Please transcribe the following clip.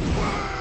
Wow.